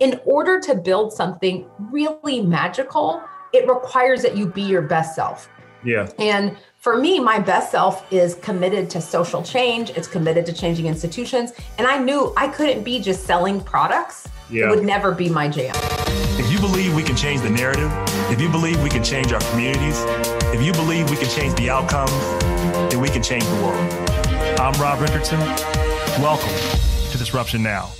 in order to build something really magical, it requires that you be your best self. Yeah. And for me, my best self is committed to social change, it's committed to changing institutions. And I knew I couldn't be just selling products. Yeah. It would never be my jam. If you believe we can change the narrative, if you believe we can change our communities, if you believe we can change the outcomes, then we can change the world. I'm Rob Richardson. Welcome to Disruption Now.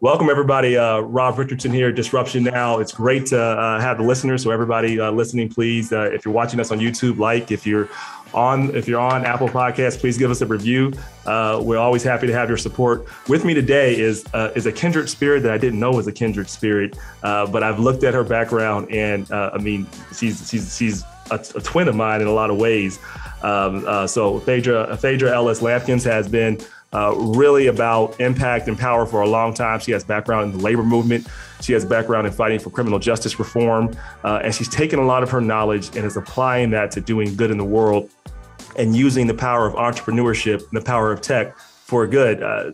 Welcome, everybody. Uh, Rob Richardson here, Disruption Now. It's great to uh, have the listeners. So, everybody uh, listening, please, uh, if you're watching us on YouTube, like. If you're on, if you're on Apple Podcasts, please give us a review. Uh, we're always happy to have your support. With me today is uh, is a kindred spirit that I didn't know was a kindred spirit, but I've looked at her background, and I mean, she's she's she's a, twin of mine in a lot of ways. Um, so, Phaedra Phaedra Ellis Lamkins has been uh, really about impact and power for a long time. She has background in the labor movement. She has background in fighting for criminal justice reform, uh, and she's taken a lot of her knowledge and is applying that to doing good in the world and using the power of entrepreneurship and the power of tech for good. Uh,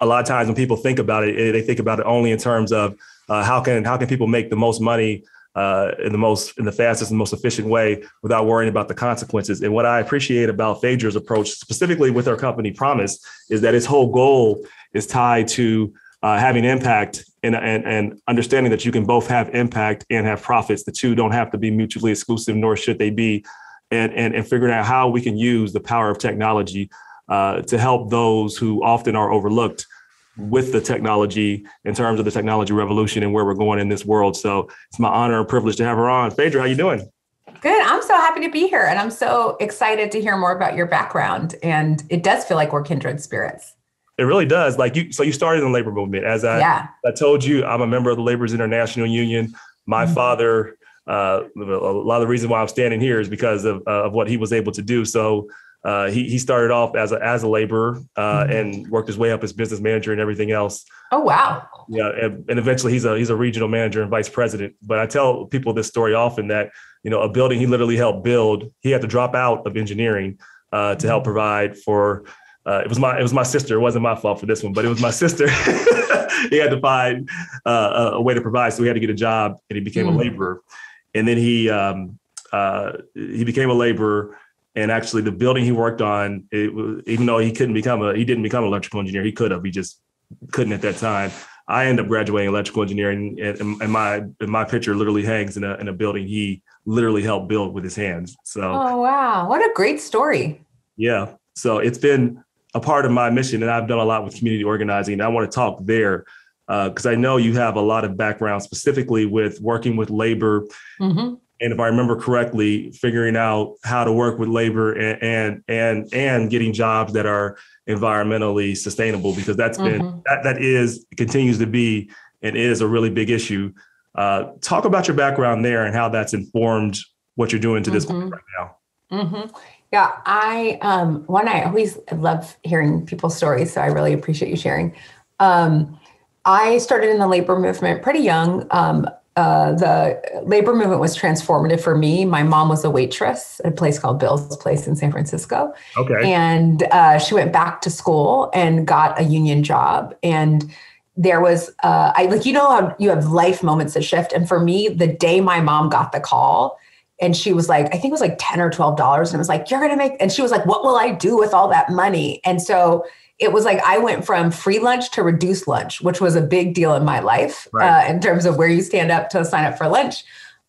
a lot of times when people think about it, they think about it only in terms of uh, how can how can people make the most money uh, in the most in the fastest and most efficient way without worrying about the consequences. And what I appreciate about Phaedra's approach, specifically with our company Promise, is that its whole goal is tied to uh, having impact and, and, and understanding that you can both have impact and have profits. The two don't have to be mutually exclusive, nor should they be. And, and, and figuring out how we can use the power of technology uh, to help those who often are overlooked with the technology in terms of the technology revolution and where we're going in this world. So it's my honor and privilege to have her on. Phaedra, how you doing? Good. I'm so happy to be here and I'm so excited to hear more about your background. And it does feel like we're kindred spirits. It really does. Like you, so you started in the labor movement. As I, yeah. I told you, I'm a member of the Laborers International Union. My mm-hmm. father, uh, a lot of the reason why I'm standing here is because of, uh, of what he was able to do. So uh, he he started off as a as a laborer uh, mm-hmm. and worked his way up as business manager and everything else. Oh wow! Yeah, and, and, eventually he's a he's a regional manager and vice president. But I tell people this story often that you know a building he literally helped build. He had to drop out of engineering uh, to help mm-hmm. provide for. Uh, it was my it was my sister. It wasn't my fault for this one, but it was my sister. he had to find uh, a way to provide, so he had to get a job, and he became mm-hmm. a laborer. And then he um, uh, he became a laborer and actually, the building he worked on, it was, even though he couldn't become a, he didn't become an electrical engineer. He could have, he just couldn't at that time. I ended up graduating electrical engineering, and, and my and my picture literally hangs in a in a building he literally helped build with his hands. So, oh wow, what a great story! Yeah, so it's been a part of my mission, and I've done a lot with community organizing. I want to talk there because uh, I know you have a lot of background specifically with working with labor mm-hmm and if I remember correctly, figuring out how to work with labor and and and, and getting jobs that are environmentally sustainable because that's been mm-hmm. that that is continues to be and is a really big issue. Uh, talk about your background there and how that's informed what you're doing to this mm-hmm. point right now. Mm-hmm. Yeah, I um, one I always love hearing people's stories, so I really appreciate you sharing. Um, I started in the labor movement pretty young. Um, uh, the labor movement was transformative for me. My mom was a waitress at a place called Bill's Place in San Francisco. Okay. And uh, she went back to school and got a union job. And there was, uh, I like, you know how you have life moments that shift. And for me, the day my mom got the call, and she was like, I think it was like 10 or $12. And it was like, you're going to make, and she was like, what will I do with all that money? And so it was like I went from free lunch to reduced lunch, which was a big deal in my life right. uh, in terms of where you stand up to sign up for lunch.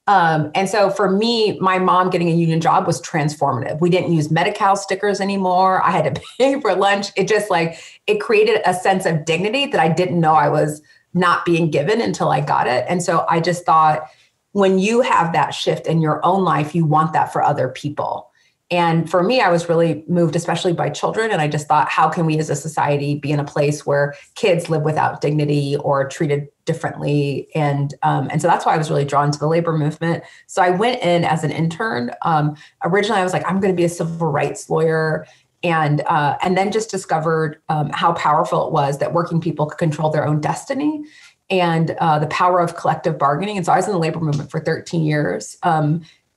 Um, and so for me, my mom getting a union job was transformative. We didn't use Medi-Cal stickers anymore. I had to pay for lunch. It just like it created a sense of dignity that I didn't know I was not being given until I got it. And so I just thought when you have that shift in your own life, you want that for other people. And for me, I was really moved, especially by children. And I just thought, how can we as a society be in a place where kids live without dignity or treated differently? And um, and so that's why I was really drawn to the labor movement. So I went in as an intern. Um, originally, I was like, I'm going to be a civil rights lawyer. And uh, and then just discovered um, how powerful it was that working people could control their own destiny and uh, the power of collective bargaining. And so I was in the labor movement for 13 years.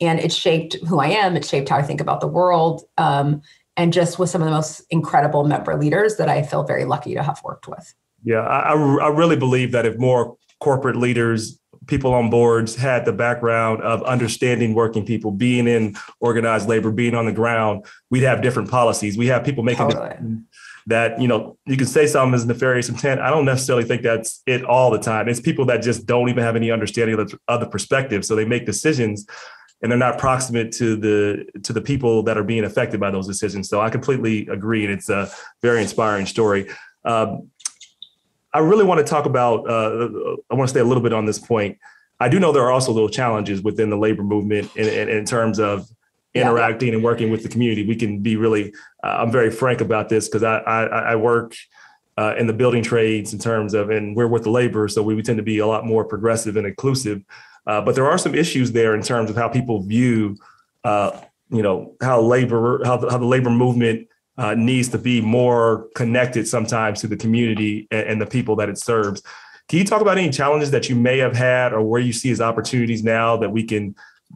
And it shaped who I am. It shaped how I think about the world, um, and just with some of the most incredible member leaders that I feel very lucky to have worked with. Yeah, I, I really believe that if more corporate leaders people on boards had the background of understanding working people, being in organized labor, being on the ground, we'd have different policies. We have people making totally. that, you know, you can say something is nefarious intent. I don't necessarily think that's it all the time. It's people that just don't even have any understanding of the other perspective. So they make decisions and they're not proximate to the to the people that are being affected by those decisions. So I completely agree, and it's a very inspiring story. Um, I really want to talk about. Uh, I want to stay a little bit on this point. I do know there are also little challenges within the labor movement in, in, in terms of interacting yeah. and working with the community. We can be really. Uh, I'm very frank about this because I, I, I work uh, in the building trades in terms of, and we're with the labor, so we, we tend to be a lot more progressive and inclusive. Uh, but there are some issues there in terms of how people view, uh, you know, how labor, how the, how the labor movement uh, needs to be more connected sometimes to the community and, and, the people that it serves. Can you talk about any challenges that you may have had, or where you see as opportunities now that we can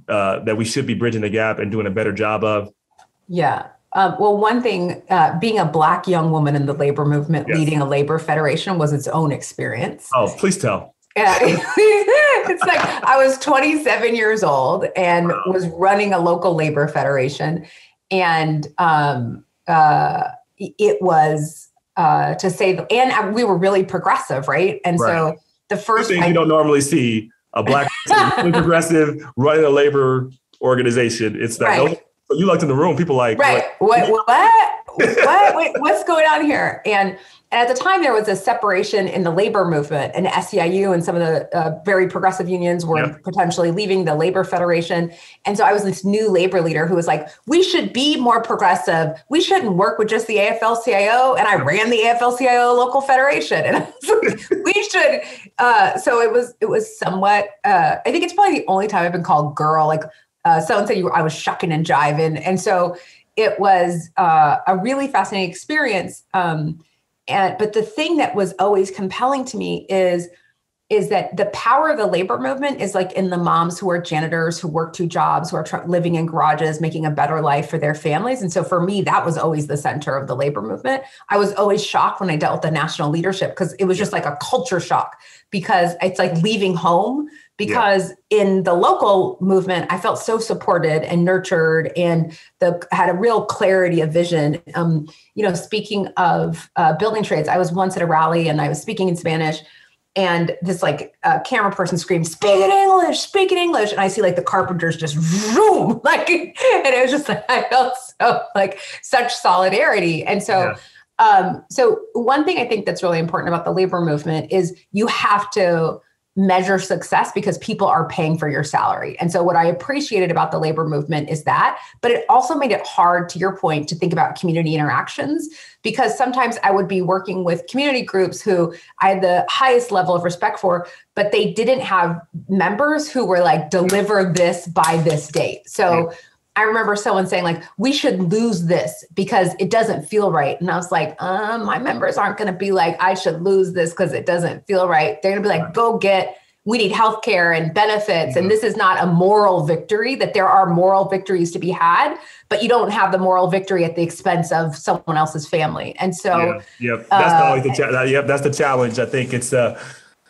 uh, that we should be bridging the gap and doing a better job of? Yeah. Um, well, one thing, uh, being a black young woman in the labor movement, yes. leading a labor federation, was its own experience. Oh, please tell. Yeah. it's like I was 27 years old and wow. was running a local labor federation. And um, uh, it was uh, to say, the, and we were really progressive, right? And right. so the first thing you don't normally see a black progressive running a labor organization. It's that right. you looked in the room, people like, right? Like, what? What? what? Wait, what's going on here? And and at the time, there was a separation in the labor movement, and SEIU and some of the uh, very progressive unions were yeah. potentially leaving the labor federation. And so I was this new labor leader who was like, "We should be more progressive. We shouldn't work with just the AFL-CIO." And I ran the AFL-CIO local federation, and like, we should. Uh, so it was it was somewhat. Uh, I think it's probably the only time I've been called girl. Like uh, someone said, you I was shucking and jiving, and so it was uh, a really fascinating experience. Um, and but the thing that was always compelling to me is is that the power of the labor movement is like in the moms who are janitors who work two jobs who are tr- living in garages making a better life for their families. And so for me that was always the center of the labor movement. I was always shocked when i dealt with the national leadership because it was just like a culture shock because it's like leaving home because yeah. in the local movement i felt so supported and nurtured and the had a real clarity of vision. Um, you know speaking of uh, building trades i was once at a rally and i was speaking in spanish and this like uh, camera person screams speak in english speak in english and i see like the carpenters just zoom like and it was just like i felt so like such solidarity and so yeah. um so one thing i think that's really important about the labor movement is you have to measure success because people are paying for your salary. And so what I appreciated about the labor movement is that, but it also made it hard to your point to think about community interactions because sometimes I would be working with community groups who I had the highest level of respect for, but they didn't have members who were like deliver this by this date. So I remember someone saying like, we should lose this because it doesn't feel right. And I was like, um, my members aren't going to be like, I should lose this because it doesn't feel right. They're going to be like, go get, we need healthcare and benefits. Mm-hmm. And this is not a moral victory that there are moral victories to be had, but you don't have the moral victory at the expense of someone else's family. And so, yeah, yep. that's uh, always the, yep, that's the challenge. I think it's, uh,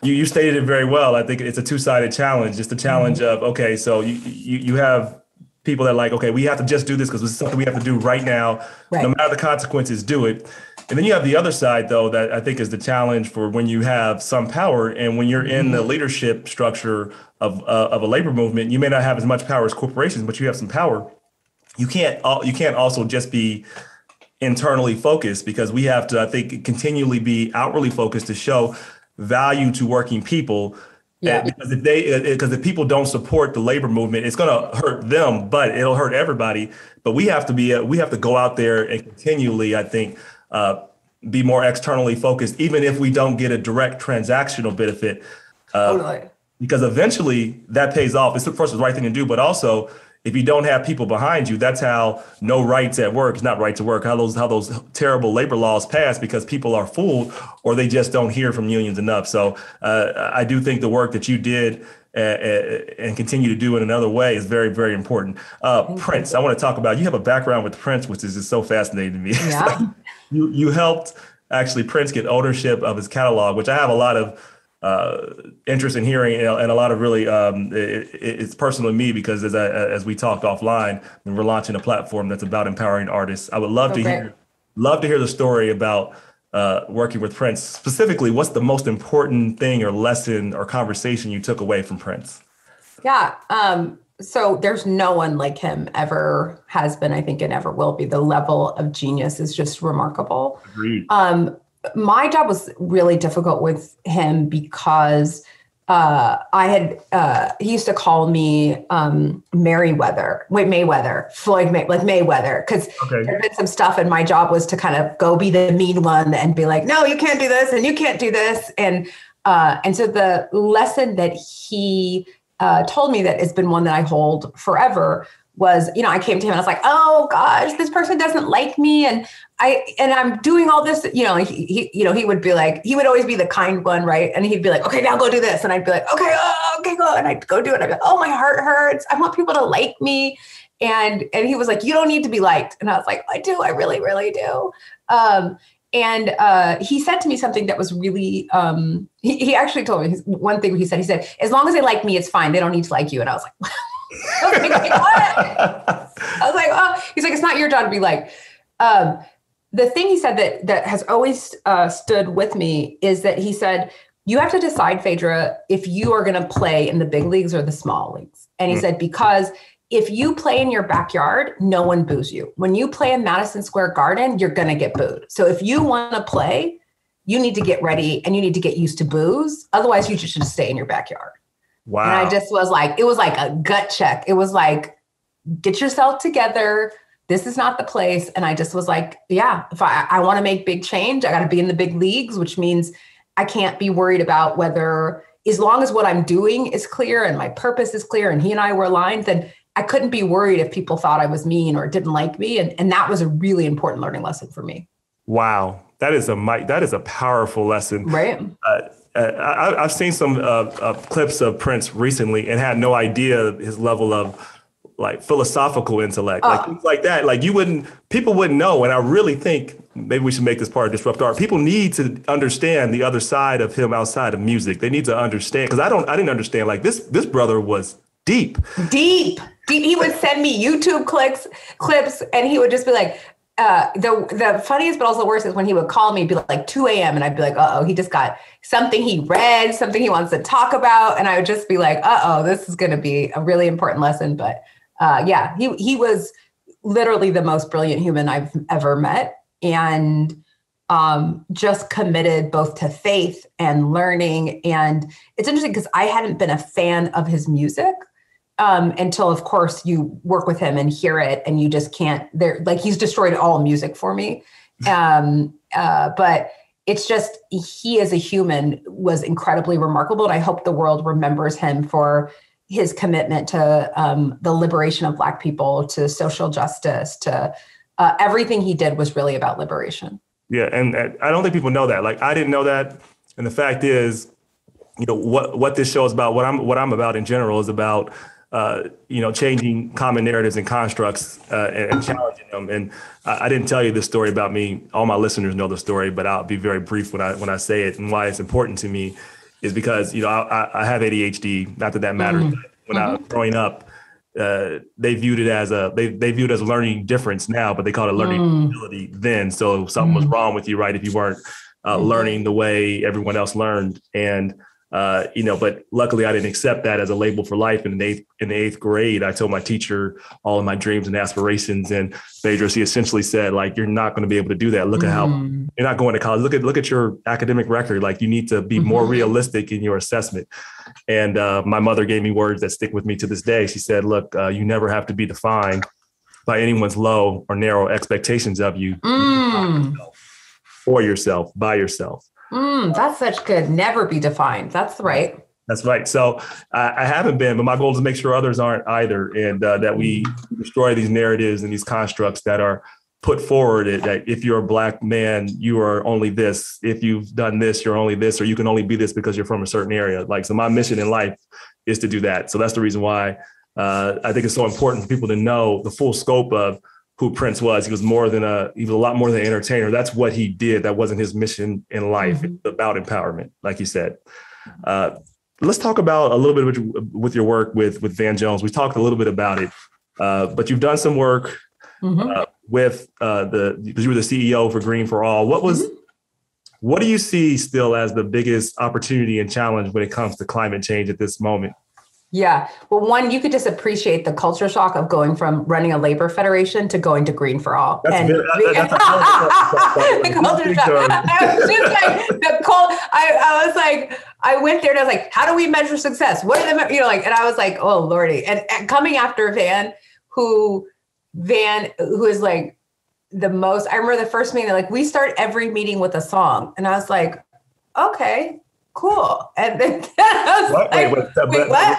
you, you stated it very well. I think it's a two-sided challenge. It's the challenge mm-hmm. of, okay, so you, you, you have people that are like, okay, we have to just do this because it's something we have to do right now. Right. No matter the consequences, do it. And then you have the other side, though, that I think is the challenge for when you have some power and when you're in the mm-hmm. leadership structure of, uh, of a labor movement, you may not have as much power as corporations, but you have some power. You can't you can't also just be internally focused because we have to, I think, continually be outwardly focused to show value to working people yeah. because if they because if people don't support the labor movement, it's going to hurt them, but it'll hurt everybody. But we have to be uh, we have to go out there and continually, I think, uh, be more externally focused, even if we don't get a direct transactional benefit. Uh, totally. Because eventually that pays off. It's the first the right thing to do, but also if you don't have people behind you, that's how no rights at work is not right to work. How those how those terrible labor laws pass because people are fooled or they just don't hear from unions enough. So uh, I do think the work that you did uh, uh and continue to do in another way is very very important. Uh, Prince, I want to talk about. You have a background with Prince, which is just so fascinating to me. Yeah. you you helped actually Prince get ownership of his catalog, which I have a lot of uh, interest in hearing and, and a lot of really um, it, it's personal to me because as I, as we talked offline, we're launching a platform that's about empowering artists. I would love okay. to hear love to hear the story about uh, working with Prince. Specifically, what's the most important thing or lesson or conversation you took away from Prince? Yeah. Um, so there's no one like him ever has been, I think, and ever will be. The level of genius is just remarkable. Agreed. Um, my job was really difficult with him because uh, I had uh, he used to call me um, Merryweather, wait Mayweather, Floyd May, like Mayweather, because okay. there'd been some stuff, and my job was to kind of go be the mean one and be like, no, you can't do this, and you can't do this, and uh, and so the lesson that he uh, told me that has been one that I hold forever was, you know, I came to him and I was like, oh gosh, this person doesn't like me. And I, and I'm doing all this, you know, he, he, you know, he would be like, he would always be the kind one, right? And he'd be like, okay, now go do this. And I'd be like, okay, oh, okay, go. And I'd go do it. I'd be like, oh, my heart hurts. I want people to like me. And, and he was like, you don't need to be liked. And I was like, I do. I really, really do. Um, and uh, he said to me something that was really um, he, he, actually told me one thing he said he said as long as they like me it's fine they don't need to like you and i was like I was like, what? I was like, oh, he's like, it's not your job to be like. Um, the thing he said that that has always uh, stood with me is that he said you have to decide, Phaedra, if you are going to play in the big leagues or the small leagues. And he mm said because if you play in your backyard, no one boos you. When you play in Madison Square Garden, you're going to get booed. So if you want to play, you need to get ready and you need to get used to boos. Otherwise, you just should stay in your backyard. Wow. And I just was like, it was like a gut check. It was like, get yourself together. This is not the place. And I just was like, yeah, if I, I want to make big change, I got to be in the big leagues, which means I can't be worried about whether, as long as what I'm doing is clear and my purpose is clear and he and I were aligned, then I couldn't be worried if people thought I was mean or didn't like me. And, and that was a really important learning lesson for me. Wow. That is a that is a powerful lesson. Right. Uh, I, have seen some uh, uh, clips of Prince recently and had no idea his level of like philosophical intellect, like oh. things like that. Like you wouldn't, people wouldn't know. And I really think maybe we should make this part of disrupt art. People need to understand the other side of him outside of music. They need to understand because I don't, I didn't understand. Like this, this brother was deep, deep, deep. He would send me YouTube clicks, clips, and he would just be like, uh, the the funniest but also worst is when he would call me, be like 2 a.m. and I'd be like, uh oh, he just got something he read, something he wants to talk about, and I would just be like, uh oh, this is going to be a really important lesson. But uh, yeah, he he was literally the most brilliant human I've ever met, and um, just committed both to faith and learning. And it's interesting because I hadn't been a fan of his music um, until of course you work with him and hear it and you just can't there like he's destroyed all music for me. Um, uh, but it's just he as a human was incredibly remarkable and i hope the world remembers him for his commitment to um, the liberation of black people to social justice to uh, everything he did was really about liberation. Yeah and, and i don't think people know that. Like i didn't know that. And the fact is you know what what this show is about what i'm what i'm about in general is about uh, you know, changing common narratives and constructs uh, and, and, challenging them. And I, I, didn't tell you this story about me. All my listeners know the story, but I'll be very brief when I when I say it. And why it's important to me is because you know I, I have ADHD. Not that that matters. Mm-hmm. When mm-hmm. I was growing up, uh, they viewed it as a they they viewed it as a learning difference now, but they called it learning mm. ability then. So something mm. was wrong with you, right? If you weren't uh, mm-hmm. learning the way everyone else learned, and uh, you know, but luckily I didn't accept that as a label for life. in the eighth in the eighth grade, I told my teacher all of my dreams and aspirations, and Phaedra, he essentially said, like, you're not going to be able to do that. Look mm. at how mm. you're not going to college. Look at look at your academic record. Like, you need to be mm-hmm. more realistic in your assessment. And uh, my mother gave me words that stick with me to this day. She said, "Look, uh, you never have to be defined by anyone's low or narrow expectations of you." Mm. For yourself, by yourself. Mm, that's such good. Never be defined. That's right. That's right. So I, I, haven't been, but my goal is to make sure others aren't either, and uh, that we destroy these narratives and these constructs that are put forward. That if you're a black man, you are only this. If you've done this, you're only this, or you can only be this because you're from a certain area. Like so, my mission in life is to do that. So that's the reason why uh, I think it's so important for people to know the full scope of who Prince was. He was more than a he was a lot more than an entertainer. That's what he did. That wasn't his mission in life. Mm-hmm. It's about empowerment, like you said. Uh, let's talk about a little bit with, with your work with with Van Jones. We talked a little bit about it, uh, but you've done some work mm-hmm. uh, with uh, the because you were the CEO for Green for All. What was mm-hmm. what do you see still as the biggest opportunity and challenge when it comes to climate change at this moment? Yeah. Well, one, you could just appreciate the culture shock of going from running a labor federation to going to Green for All. That's and that, that's the culture shock. I was just like the cold. I, I was like, I went there and I was like, how do we measure success? What are the you know like? And I was like, oh lordy. And, and coming after Van, who Van, who is like the most. I remember the first meeting. Like we start every meeting with a song, and I was like, okay, cool. And then I was what? like, uh, wait, wait, wait what?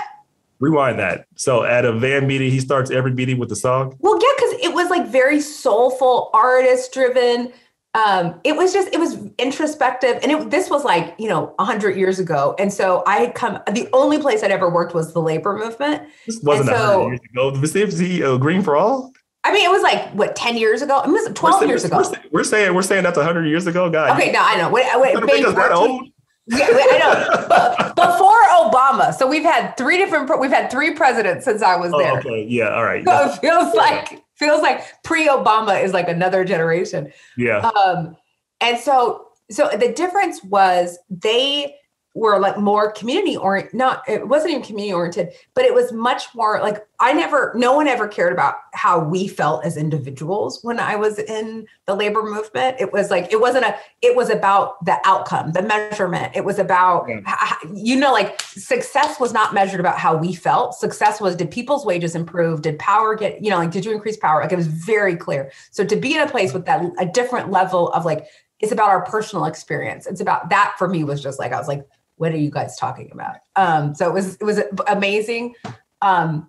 Rewind that. So at a van meeting, he starts every meeting with the song. Well, yeah, because it was like very soulful, artist driven. Um, it was just it was introspective, and it this was like you know hundred years ago. And so I had come. The only place I'd ever worked was the labor movement. This wasn't hundred so, years ago. The CFC uh, Green for All. I mean, it was like what ten years ago. It was twelve saying, years ago. We're saying, we're saying that's hundred years ago, guys. Okay, no, I know. Wait, wait, make us that old. Yeah, I know. Before Obama, so we've had three different. We've had three presidents since I was oh, there. Okay, yeah, all right. So it feels yeah. like feels like pre-Obama is like another generation. Yeah. Um, and so so the difference was they were like more community oriented not it wasn't even community oriented but it was much more like i never no one ever cared about how we felt as individuals when i was in the labor movement. It was like it wasn't a it was about the outcome the measurement. It was about yeah. how, you know like success was not measured about how we felt. Success was did people's wages improve? Did power get you know like did you increase power? Like it was very clear. So to be in a place with that a different level of like it's about our personal experience. It's about that for me was just like i was like what are you guys talking about? Um, so it was it was amazing. Um,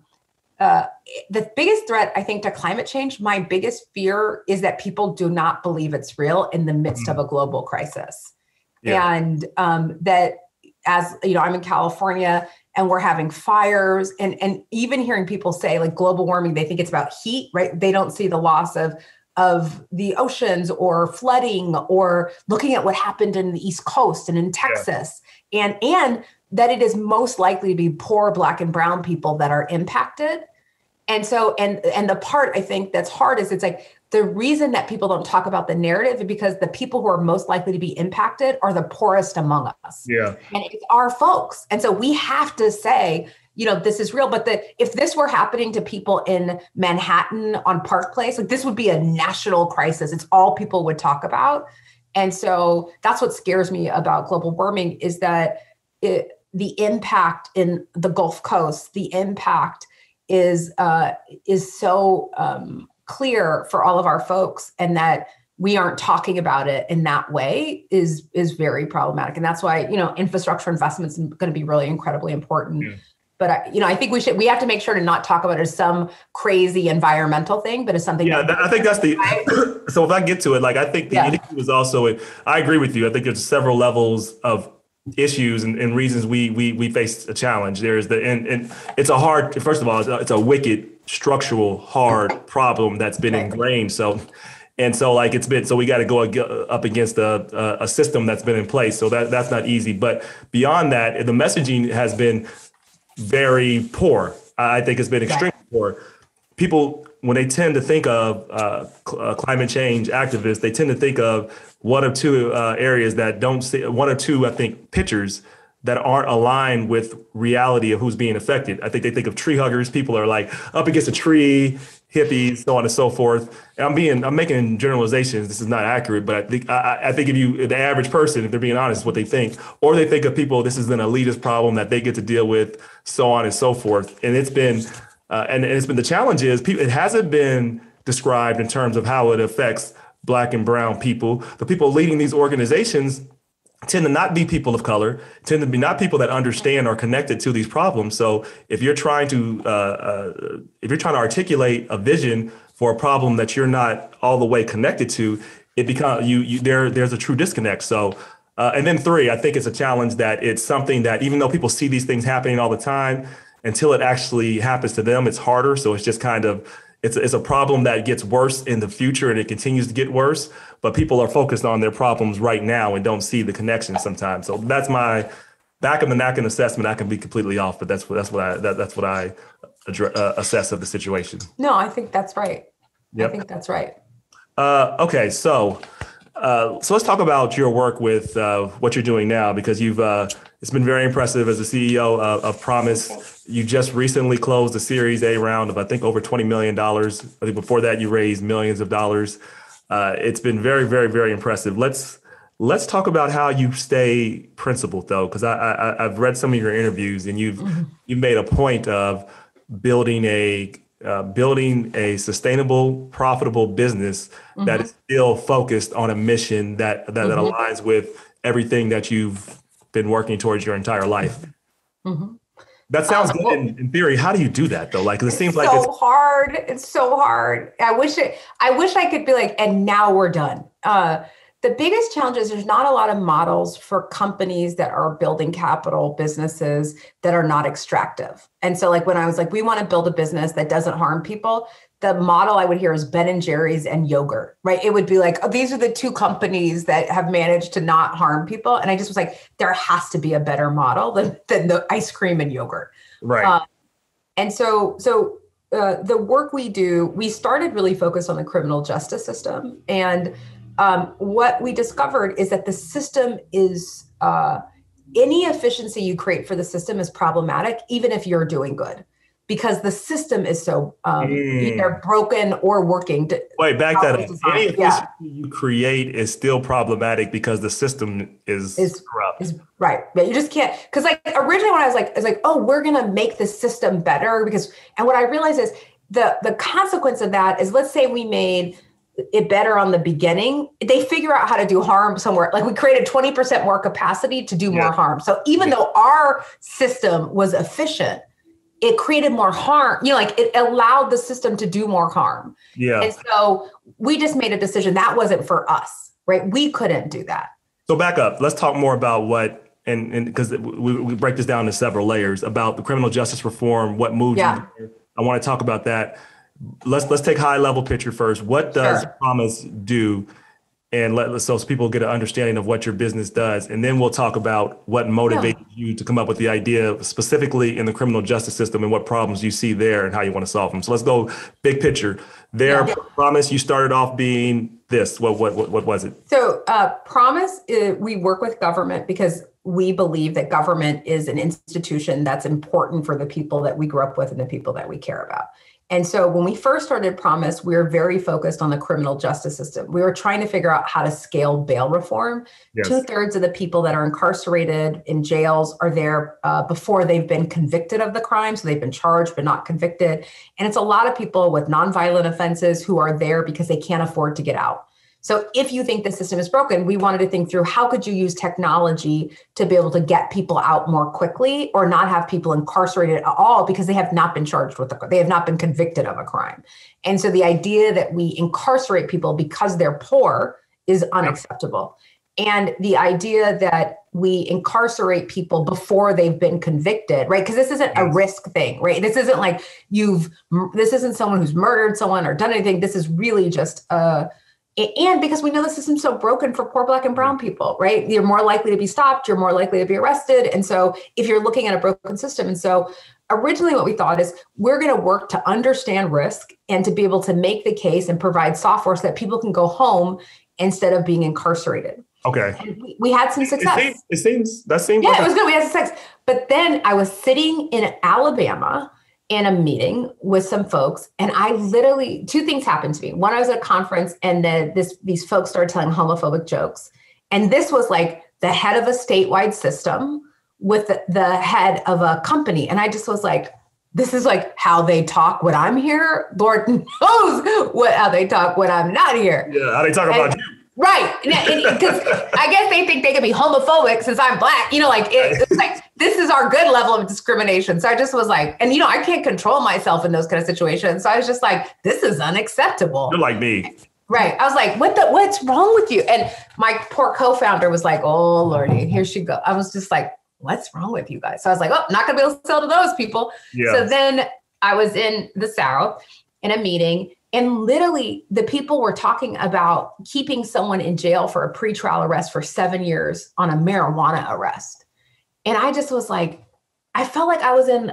uh, the biggest threat, I think, to climate change, my biggest fear is that people do not believe it's real in the midst mm-hmm. of a global crisis, yeah. and um, that as you know, I'm in California and we're having fires, and and even hearing people say like global warming, they think it's about heat, right? They don't see the loss of of the oceans or flooding or looking at what happened in the east coast and in texas. Yeah. and and that it is most likely to be poor black and brown people that are impacted. And so and and the part i think that's hard is it's like the reason that people don't talk about the narrative is because the people who are most likely to be impacted are the poorest among us. Yeah. And it's our folks. And so we have to say you know this is real but that if this were happening to people in manhattan on park place like this would be a national crisis. It's all people would talk about. And so that's what scares me about global warming is that it, the impact in the gulf coast the impact is uh, is so um, clear for all of our folks and that we aren't talking about it in that way is is very problematic. And that's why you know infrastructure investments are going to be really incredibly important yeah but I, you know, I think we should we have to make sure to not talk about it as some crazy environmental thing, but as something. Yeah, that, I think that's the. so if I get to it, like I think the yeah. issue is also. I agree with you. I think there's several levels of issues and, and reasons we we we face a challenge. There's the and, and it's a hard. First of all, it's a, it's a wicked structural hard problem that's been ingrained. So. And so, like it's been, so we got to go up against a, a system that's been in place. So that that's not easy. But beyond that, the messaging has been very poor. I think it's been extremely poor. People, when they tend to think of uh, cl- uh, climate change activists, they tend to think of one or two uh, areas that don't see one or two, I think, pictures that aren't aligned with reality of who's being affected. I think they think of tree huggers. People are like up against a tree, hippies, so on and so forth. And I'm being, I'm making generalizations. This is not accurate, but I think, I, I think if you, the average person, if they're being honest, what they think, or they think of people, this is an elitist problem that they get to deal with, so on and so forth. And it's been, uh, and, and it's been the challenge is people, it hasn't been described in terms of how it affects black and brown people. The people leading these organizations tend to not be people of color, tend to be not people that understand or connected to these problems. So if you're trying to uh, uh, if you're trying to articulate a vision for a problem that you're not all the way connected to, it becomes you, you there there's a true disconnect. So uh, and then three, I think it's a challenge that it's something that even though people see these things happening all the time, until it actually happens to them, it's harder. So it's just kind of it's it's a problem that gets worse in the future and it continues to get worse. But people are focused on their problems right now and don't see the connection sometimes. So that's my back of the napkin assessment. I can be completely off, but that's what that's what I that, that's what I address, uh, assess of the situation. No, I think that's right. Yep. I think that's right. Uh, okay, so uh, so let's talk about your work with uh, what you're doing now because you've uh, it's been very impressive as the CEO of, of, Promise. You just recently closed a Series A round of I think over twenty million dollars. I think before that you raised millions of dollars. Uh, it's been very, very, very impressive. Let's let's talk about how you stay principled though, because I, I I've read some of your interviews and you've mm-hmm. you've made a point of building a uh, building a sustainable, profitable business mm-hmm. that is still focused on a mission that that, mm-hmm. that, aligns with everything that you've been working towards your entire life. Mm-hmm. That sounds um, good in, in, theory. How do you do that though? Like it seems like it's so it's hard. It's so hard. I wish it. I wish I could be like, and now we're done. Uh, the biggest challenge is there's not a lot of models for companies that are building capital businesses that are not extractive. And so, like when I was like, we want to build a business that doesn't harm people, the model I would hear is Ben and Jerry's and yogurt, right? It would be like, oh, these are the two companies that have managed to not harm people. And I just was like, there has to be a better model than, than the ice cream and yogurt. Right. Uh, and so, so uh, the work we do, we started really focused on the criminal justice system. And um, what we discovered is that the system is uh, any efficiency you create for the system is problematic, even if you're doing good, because the system is so um, mm. either broken or working. Wait, back that up. Any efficiency yeah. you create is still problematic because the system is, is corrupt. Is, right. Yeah, you just can't because like originally when I was like, it's like, oh, we're gonna make the system better because, and what I realized is the the consequence of that is, let's say we made it better on the beginning, they figure out how to do harm somewhere. Like we created 20% more capacity to do yeah. more harm. So even though our system was efficient, it created more harm. You know, like it allowed the system to do more harm. Yeah. And so we just made a decision that wasn't for us, right? We couldn't do that. So back up. Let's talk more about what and and because we, we break this down to several layers about the criminal justice reform, what moved yeah. you. I want to talk about that let's let's take high level picture first. What does sure. Promise do? And let so people get an understanding of what your business does, and then we'll talk about what motivated yeah. you to come up with the idea specifically in the criminal justice system and what problems you see there and how you want to solve them. So let's go big picture. There, yeah. Promise, you started off being this. What what what, what was it? So uh, Promise, uh, we work with government because we believe that government is an institution that's important for the people that we grew up with and the people that we care about. And so when we first started Promise, we were very focused on the criminal justice system. We were trying to figure out how to scale bail reform. Yes. Two thirds of the people that are incarcerated in jails are there uh, before they've been convicted of the crime. So they've been charged but not convicted. And it's a lot of people with nonviolent offenses who are there because they can't afford to get out. So if you think the system is broken, we wanted to think through how could you use technology to be able to get people out more quickly or not have people incarcerated at all because they have not been charged with a they have not been convicted of a crime. And so the idea that we incarcerate people because they're poor is unacceptable. And the idea that we incarcerate people before they've been convicted, right? Because this isn't a risk thing, right? This isn't like you've, this isn't someone who's murdered someone or done anything. This is really just a, and because we know the system's so broken for poor black and brown mm-hmm. people right? You're more likely to be stopped you're more likely to be arrested and so if you're looking at a broken system and so originally what we thought is we're going to work to understand risk and to be able to make the case and provide software so that people can go home instead of being incarcerated. Okay. We, we, had some success. it seems, it seems that seems yeah like it was good we had success. But then i was sitting in alabama in a meeting with some folks and i literally two things happened to me. One i was at a conference and the, this these folks started telling homophobic jokes. And this was like the head of a statewide system with the, the head of a company. And i just was like this is like how they talk when i'm here? Lord knows what how they talk when i'm not here. Yeah how they talk and, about you Right. Because I guess they think they can be homophobic since I'm black. You know, like it, it's like this is our good level of discrimination. So I just was like, and you know, I can't control myself in those kind of situations. So I was just like, this is unacceptable. You're like me. Right. I was like, what the what's wrong with you? And my poor co-founder was like, oh lordy, here she go. I was just like, what's wrong with you guys? So I was like, oh, not gonna be able to sell to those people. Yeah. So then I was in the South in a meeting and literally the people were talking about keeping someone in jail for a pretrial arrest for seven years on a marijuana arrest and i just was like i felt like i was in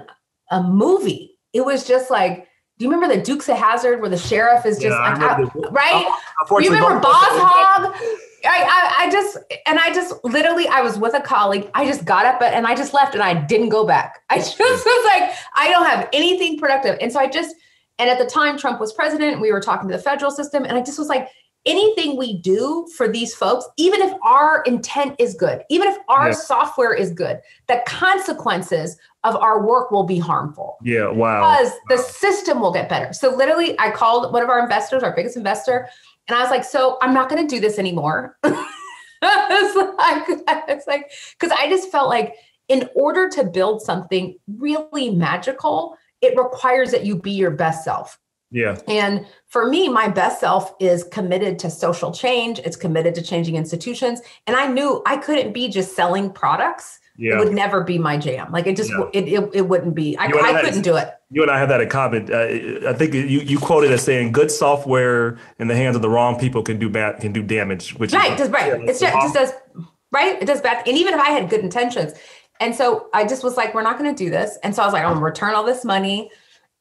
a movie it was just like do you remember the Dukes of Hazzard where the sheriff is just Yeah, like, the- right? Oh, unfortunately, You remember Boss Hogg? I, I, I just and I just literally I was with a colleague. I just got up and I just left and I didn't go back. I just was like, I don't have anything productive. And so I just and at the time Trump was president, we were talking to the federal system, and I just was like, anything we do for these folks, even if our intent is good, even if our Yeah. software is good, the consequences of our work will be harmful Yeah, wow. because the system will get better. So literally, I called one of our investors, our biggest investor, and I was like, "So I'm not going to do this anymore." it's like, it's like, because I just felt like in order to build something really magical, it requires that you be your best self. Yeah, And for me, my best self is committed to social change. It's committed to changing institutions. And I knew I couldn't be just selling products. It yeah. would never be my jam. Like it just, Yeah. it, it, it wouldn't be. I, I I couldn't do it. You and I have that in common. Uh, I think you you quoted as saying, "Good software in the hands of the wrong people can do bad can do damage." Which Right, is, just right. yeah, it's just, wrong. just does right. It does bad. And even if I had good intentions, and so I just was like, we're not going to do this. And so I was like, I'm gonna return all this money,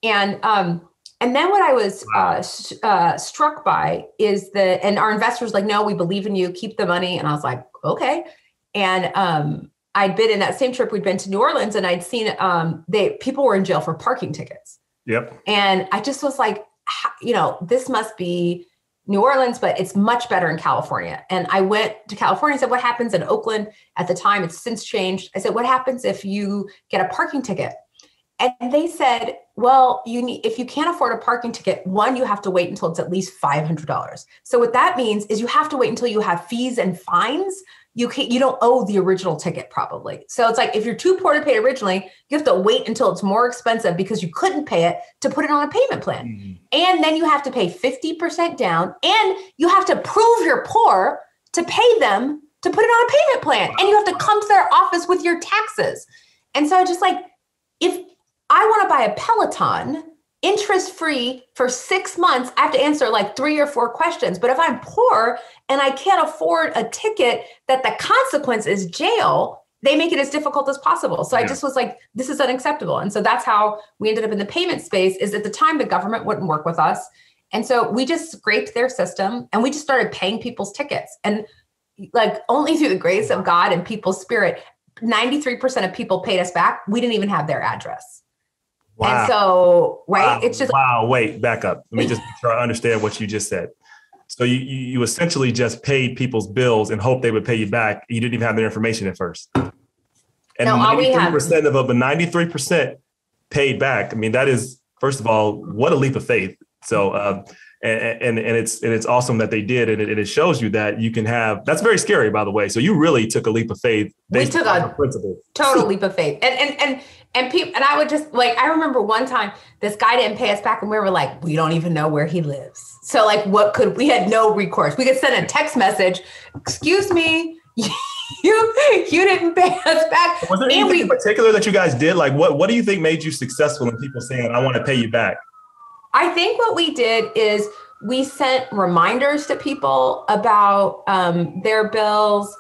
and um, and then what I was uh, sh- uh, struck by is that, and our investors like, no, we believe in you. Keep the money. And I was like, okay. And um, I'd been in that same trip. We'd been to New Orleans, and I'd seen um, they people were in jail for parking tickets. Yep. And I just was like, you know, this must be New Orleans, but it's much better in California. And I went to California. and said, what happens in Oakland at the time? It's since changed. I said, what happens if you get a parking ticket? And they said, well, you need if you can't afford a parking ticket, one, you have to wait until it's at least five hundred dollars. So what that means is you have to wait until you have fees and fines. You can't you don't owe the original ticket probably. So it's like if you're too poor to pay originally, you have to wait until it's more expensive because you couldn't pay it to put it on a payment plan. Mhm. And then you have to pay 50% down and you have to prove you're poor to pay them to put it on a payment plan. And you have to come to their office with your taxes. And so just like, if I want to buy a Peloton interest free for six months, I have to answer like three or four questions. But if I'm poor and I can't afford a ticket that the consequence is jail, they make it as difficult as possible. So I just was like, this is unacceptable. And so that's how we ended up in the payment space is at the time the government wouldn't work with us. And so we just scraped their system and we just started paying people's tickets. And like only through the grace of God and people's spirit, 93% of people paid us back. We didn't even have their address. Wow. And so, right? Wow. It's just wow. Wait, back up. Let me just make sure I understand what you just said. So you, you essentially just paid people's bills and hoped they would pay you back. You didn't even have their information at first. And No, all we have- percent of them, ninety three percent paid back. I mean, that is first of all, what a leap of faith. So um, and, and and it's and it's awesome that they did, and it, and it shows you that you can have. That's very scary, by the way. So you really took a leap of faith. We took a- principle. total leap of faith. And and and and people and I would just like I remember one time this guy didn't pay us back and we were like, we don't even know where he lives. So like what could we had no recourse. We could send a text message, excuse me, you you didn't pay us back. Was there And anything we- in particular that you guys did? Like, what what do you think made you successful in people saying, "I want to pay you back"? I think what we did is we sent reminders to people about um, their bills.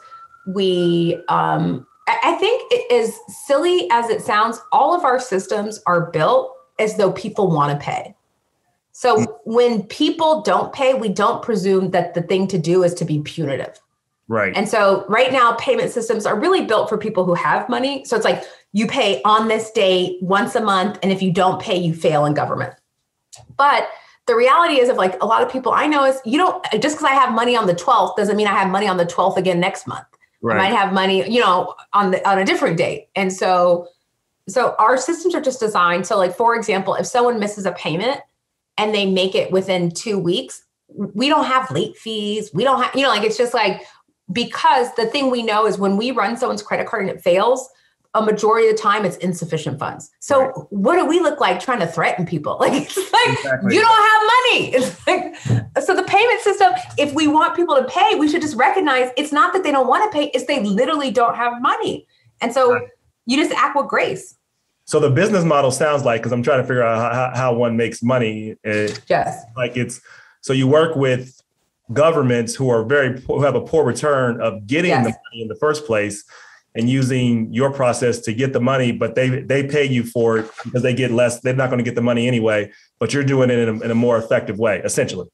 We, um, I think, it, as silly as it sounds, all of our systems are built as though people want to pay. So hmm. when people don't pay, we don't presume that the thing to do is to be punitive. Right. And so right now, payment systems are really built for people who have money. So it's like you pay on this date once a month, and if you don't pay, you fail in government. But the reality is, of like a lot of people I know is you don't just because I have money on the 12th doesn't mean I have money on the 12th again next month. I might have money, you know, on the on a different date. And so so our systems are just designed. So, like for example, if someone misses a payment and they make it within two weeks, we don't have late fees. We don't have, you know, like it's just like because the thing we know is when we run someone's credit card and it fails, a majority of the time it's insufficient funds. So Right. what do we look like trying to threaten people? Like it's like Exactly. you don't have money. It's like so the payment system, if we want people to pay, we should just recognize it's not that they don't want to pay, it's they literally don't have money. And so Right. you just act with grace. So the business model sounds like, because I'm trying to figure out how, how one makes money. Uh, yes. Like it's so you work with governments who are very who have a poor return of getting yes. the money in the first place and using your process to get the money, but they they pay you for it because they get less. They're not going to get the money anyway, but you're doing it in a, in a more effective way, essentially.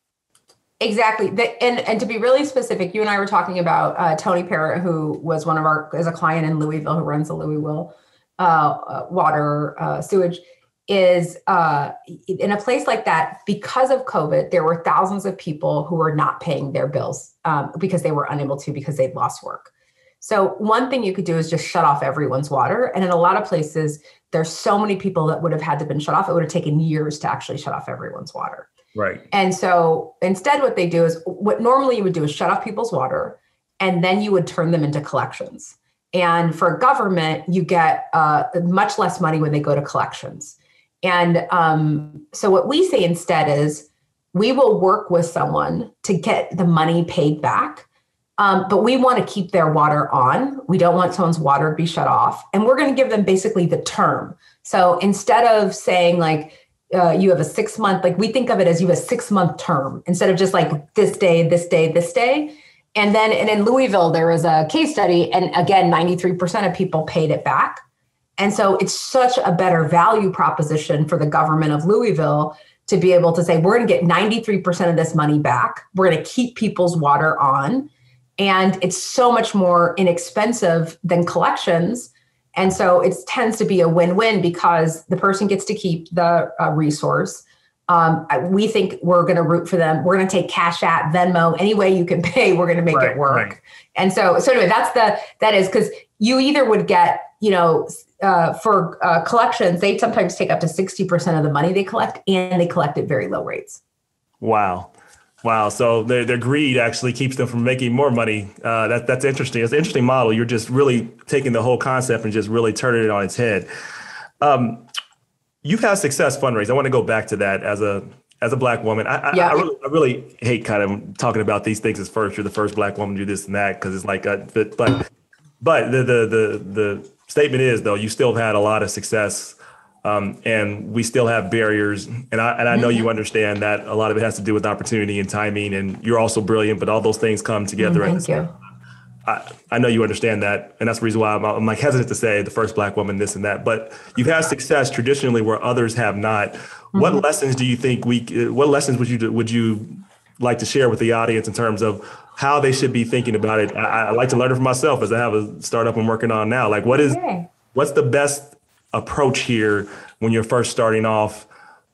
Exactly. And and to be really specific, you and I were talking about uh, Tony Parrott, who was one of our as a client in Louisville, who runs the Louisville uh, uh, water uh, sewage. Is uh, in a place like that because of COVID, there were thousands of people who were not paying their bills um, because they were unable to because they'd lost work. So one thing you could do is just shut off everyone's water. And in a lot of places, there's so many people that would have had to been shut off. It would have taken years to actually shut off everyone's water. Right. And so instead, what they do is what normally you would do is shut off people's water and then you would turn them into collections. And for government, you get uh, much less money when they go to collections. And um, so what we say instead is we will work with someone to get the money paid back. Um, but we want to keep their water on. We don't want someone's water to be shut off. And we're going to give them basically the term. So instead of saying, like, uh, you have a six month, like we think of it as you have a six month term instead of just like this day, this day, this day. And then and in Louisville, there was a case study, and again, 93% of people paid it back. And so it's such a better value proposition for the government of Louisville to be able to say, we're going to get 93% of this money back. We're going to keep people's water on. And it's so much more inexpensive than collections and so it tends to be a win-win because the person gets to keep the uh, resource. Um, we think we're going to root for them. We're going to take Cash App, Venmo, any way you can pay. We're going to make right, it work. Right. And so, so anyway, that's the that is because you either would get, you know, uh, for uh, collections, they sometimes take up to sixty percent of the money they collect, and they collect at very low rates. Wow. Wow. So their, their greed actually keeps them from making more money. Uh, that, that's interesting. It's an interesting model. You're just really taking the whole concept and just really turning it on its head. Um, you've had success fundraising. I want to go back to that as a as a black woman. I, yeah. I, I, really, I really hate kind of talking about these things as first. You're the first black woman to do this and that because it's like, a, but but but the, the the the statement is though you still have had a lot of success um, and we still have barriers. And I, and I know you mm-hmm. understand that a lot of it has to do with opportunity and timing. And you're also brilliant, but all those things come together. Mm, thank you. I, I know you understand that. And that's the reason why I'm, I'm, like hesitant to say the first black woman, this and that. But you've had success traditionally where others have not. Mm-hmm. What lessons do you think we, what lessons would you, would you like to share with the audience in terms of how they should be thinking about it? I, I like to learn it for myself as I have a startup I'm working on now. Like what is, okay. what's the best approach here when you're first starting off?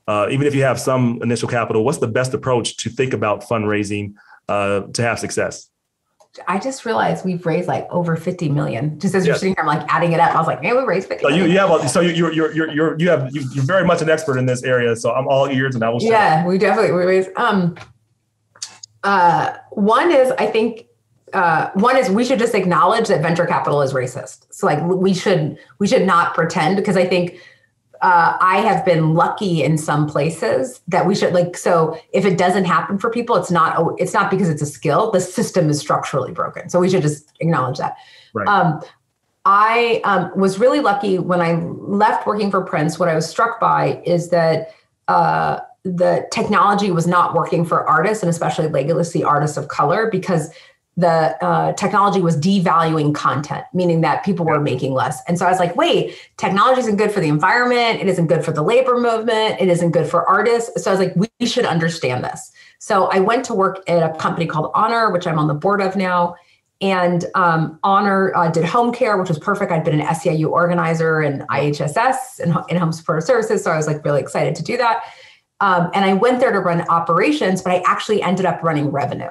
Uh, even if you have some initial capital, what's the best approach to think about fundraising uh, to have success? I just realized we've raised like over 50 million. Just as you're sitting here, I'm like adding it up. I was like, man, we raised 50. So you, you have, so you're, you're, you're, you're, you have, you're very much an expert in this area. So I'm all ears and I will share. Yeah, we definitely, we raised, um, uh, one is, I think uh, one is we should just acknowledge that venture capital is racist. So like we should we should not pretend because I think uh, I have been lucky in some places that we should like. So if it doesn't happen for people, it's not it's not because it's a skill. The system is structurally broken. So we should just acknowledge that. Right. Um, I um, was really lucky when I left working for Prince. What I was struck by is that uh, the technology was not working for artists and especially legacy artists of color because the uh, technology was devaluing content, meaning that people were making less. And so I was like, wait, technology isn't good for the environment. It isn't good for the labor movement. It isn't good for artists. So I was like, we should understand this. So I went to work at a company called Honor, which I'm on the board of now. And um, Honor uh, did home care, which was perfect. I'd been an SEIU organizer and IHSS and in home supportive services. So I was like really excited to do that. Um, and I went there to run operations, but I actually ended up running revenue.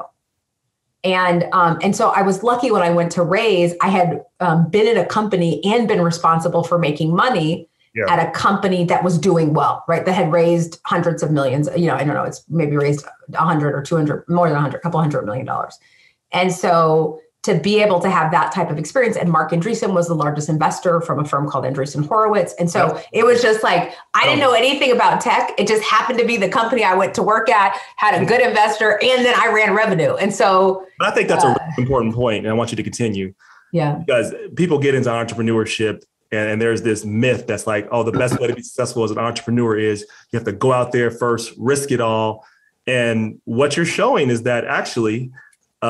And um, and so I was lucky when I went to raise. I had um, been in a company and been responsible for making money yeah. at a company that was doing well, right? That had raised hundreds of millions. You know, I don't know, it's maybe raised a hundred or two hundred, more than a hundred, couple hundred million dollars. And so to be able to have that type of experience. And Marc Andreessen was the largest investor from a firm called Andreessen Horowitz. And so it was just like, I didn't know anything about tech. It just happened to be the company I went to work at, had a good investor, and then I ran revenue. And so but I think that's uh, a really important point, and I want you to continue. Yeah. Because people get into entrepreneurship And, and, there's this myth that's like, oh, the best way to be successful as an entrepreneur is you have to go out there first, risk it all. And what you're showing is that actually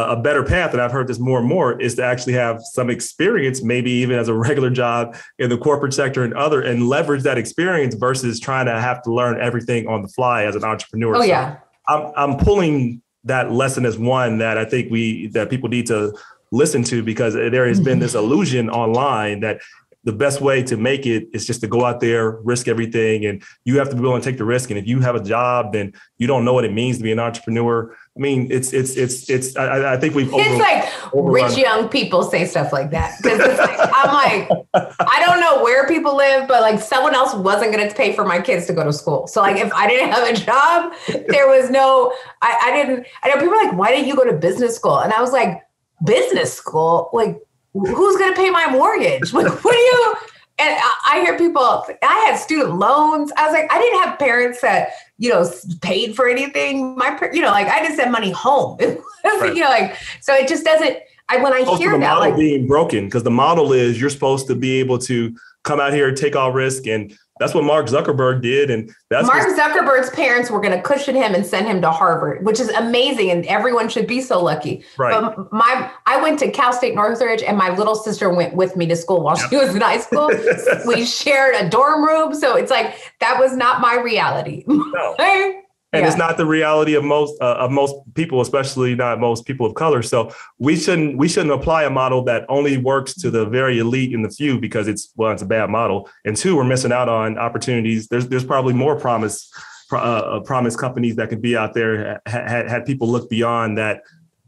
a better path, and I've heard this more and more, is to actually have some experience, maybe even as a regular job in the corporate sector and other, and leverage that experience versus trying to have to learn everything on the fly as an entrepreneur. Oh yeah, I'm I'm pulling that lesson as one that I think we that people need to listen to because there has been this illusion online that the best way to make it is just to go out there, risk everything, and you have to be willing to take the risk. And if you have a job, then you don't know what it means to be an entrepreneur. I mean, it's it's it's it's. I, I think we've. Over, it's like overrun. rich young people say stuff like that because like, I'm like, I don't know where people live, but like someone else wasn't going to pay for my kids to go to school. So like, if I didn't have a job, there was no. I, I didn't. I know people are like, why didn't you go to business school? And I was like, business school, like who's going to pay my mortgage? What, what do you? And I hear people, I had student loans. I was like, I didn't have parents that, you know, paid for anything. My, you know, like I didn't send money home. right. you know, like, so it just doesn't, I, when I hear the that, model like being broken, because the model is you're supposed to be able to come out here take all risk and that's what Mark Zuckerberg did, and that's Mark Zuckerberg's parents were going to cushion him and send him to Harvard, which is amazing, and everyone should be so lucky. Right. But my, I went to Cal State Northridge, and my little sister went with me to school while yep. she was in high school. we shared a dorm room, so it's like that was not my reality. No. and yeah. it's not the reality of most uh, of most people especially not most people of color. So we shouldn't we shouldn't apply a model that only works to the very elite and the few because it's well it's a bad model. And two we're missing out on opportunities. There's there's probably more promise uh, uh promise companies that could be out there had, had people look beyond that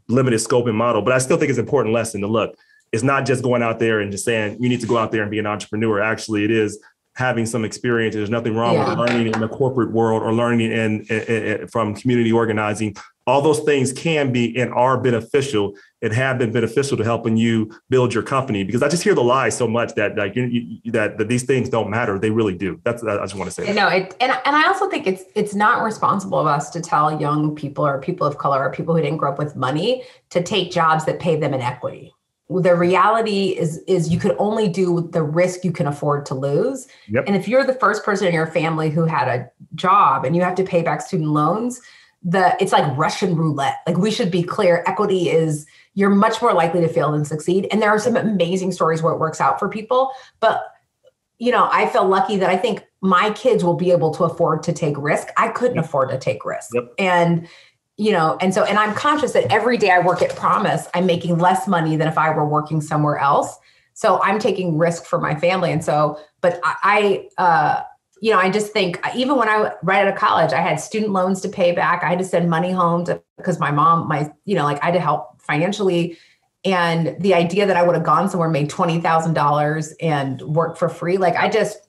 limited scope and model. But i still think it's an important lesson to look. It's not just going out there and just saying you need to go out there and be an entrepreneur. Actually it is having some experience. There's nothing wrong yeah. with learning in the corporate world or learning in, in, in, from community organizing. All those things can be and are beneficial and have been beneficial to helping you build your company. Because I just hear the lie so much that like you, you, that that these things don't matter. They really do. That's I just want to say. No, it, and and I also think it's it's not responsible of us to tell young people or people of color or people who didn't grow up with money to take jobs that pay them in equity the reality is is you could only do the risk you can afford to lose. Yep. and if you're the first person in your family who had a job and you have to pay back student loans the it's like russian roulette. Like we should be clear equity is you're much more likely to fail than succeed. And there are some amazing stories where it works out for people. But you know i feel lucky that i think my kids will be able to afford to take risk. I couldn't afford to take risk. Yep. and you know, and so, and I'm conscious that every day I work at Promise, I'm making less money than if I were working somewhere else. So I'm taking risk for my family. And so, but I, uh, you know, I just think even when I right out of college, I had student loans to pay back. I had to send money home to because my mom, my, you know, like I had to help financially. And the idea that I would have gone somewhere, made twenty thousand dollars and worked for free, like I just,